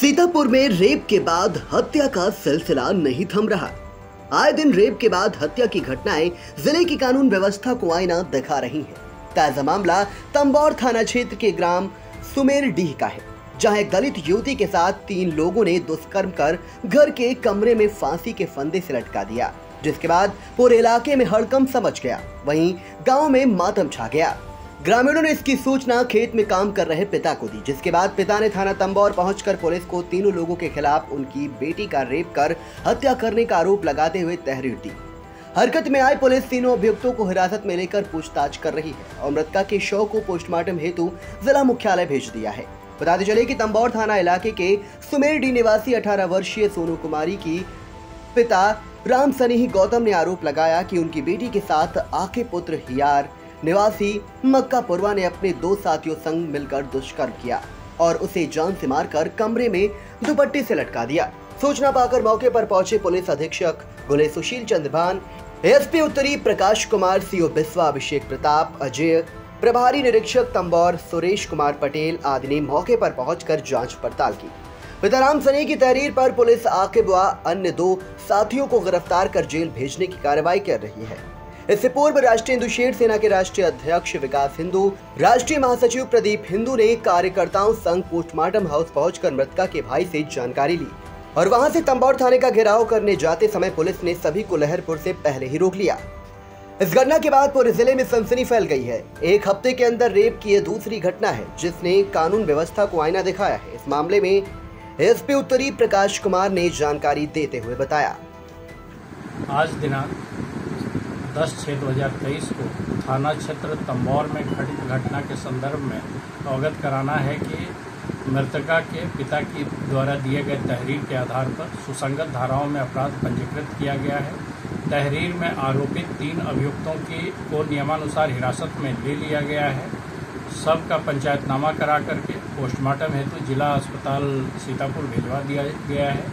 सीतापुर में रेप के बाद हत्या का सिलसिला नहीं थम रहा। आए दिन रेप के बाद हत्या की घटनाएँ ज़िले की कानून व्यवस्था को आईना दिखा रही हैं। ताज़ा मामला तंबौर थाना क्षेत्र के ग्राम सुमेर डीह का है, जहाँ एक दलित युवती के साथ तीन लोगों ने दुष्कर्म कर घर के कमरे में फांसी के फंदे से लटका दिया, जिसके बाद पूरे इलाके में हड़कम समझ गया। वहीं गाँव में मातम छा गया। ग्रामीणों ने इसकी सूचना खेत में काम कर रहे पिता को दी, जिसके बाद पिता ने थाना तंबौर पहुंचकर पुलिस को तीनों लोगों के खिलाफ उनकी बेटी का रेप कर हत्या करने का आरोप लगाते हुए तहरीर दी। हरकत में आए पुलिस तीनों अभियुक्तों को हिरासत में लेकर पूछताछ कर रही है और मृतका के शव को पोस्टमार्टम हेतु जिला मुख्यालय भेज दिया है। बताते चले कि तंबौर थाना इलाके के सुमेरडी निवासी 18 वर्षीय सोनू कुमारी की पिता राम सनीही गौतम ने आरोप लगाया कि उनकी बेटी के साथ आके पुत्र हियार निवासी मक्का पुरवा ने अपने दो साथियों संग मिलकर दुष्कर्म किया और उसे जान से मारकर कमरे में दुपट्टे से लटका दिया। सूचना पाकर मौके पर पहुँचे पुलिस अधीक्षक गुले सुशील चंद्रभान एसपी उत्तरी प्रकाश कुमार, सीओ बिस्वा, अभिषेक प्रताप, अजय, प्रभारी निरीक्षक तंबौर, सुरेश कुमार पटेल आदि ने मौके पर पहुंचकर जाँच पड़ताल की। पिताराम सनी की तहरीर पर पुलिस आकिब व अन्य दो साथियों को गिरफ़्तार कर जेल भेजने की कार्रवाई कर रही है। इससे पूर्व राष्ट्रीय हिंदू शेर सेना के राष्ट्रीय अध्यक्ष विकास हिंदू, राष्ट्रीय महासचिव प्रदीप हिंदू ने कार्यकर्ताओं संग पोस्टमार्टम हाउस पहुंचकर मृतका के भाई से जानकारी ली और वहाँ से तंबौर थाने का घेराव करने जाते समय पुलिस ने सभी को लहरपुर से पहले ही रोक लिया। इस घटना के बाद पूरे ज़िले में सनसनी फैल गई है। एक हफ़्ते के अंदर रेप की यह दूसरी घटना है, जिसने कानून व्यवस्था को आईना दिखाया है। इस मामले में एसपी उत्तरी प्रकाश कुमार ने जानकारी देते हुए बताया। आज दिनांक 10 छः 2023 को थाना क्षेत्र तंबौर में घटित घटना के संदर्भ में अवगत कराना है कि मृतका के पिता की द्वारा दिए गए तहरीर के आधार पर सुसंगत धाराओं में अपराध पंजीकृत किया गया है। तहरीर में आरोपित तीन अभियुक्तों की को नियमानुसार हिरासत में ले लिया गया है। सबका पंचायतनामा करा करके पोस्टमार्टम हेतु जिला अस्पताल सीतापुर भिजवा दिया गया है।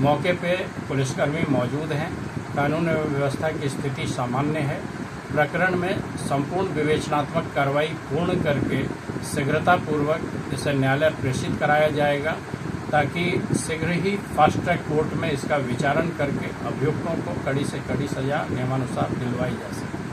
मौके पे पुलिसकर्मी मौजूद हैं। कानून एवं व्यवस्था की स्थिति सामान्य है। प्रकरण में संपूर्ण विवेचनात्मक कार्रवाई पूर्ण करके शीघ्रतापूर्वक इसे न्यायालय प्रेषित कराया जाएगा, ताकि शीघ्र ही फास्ट ट्रैक कोर्ट में इसका विचारण करके अभियुक्तों को कड़ी से कड़ी सजा नियमानुसार दिलवाई जा सके।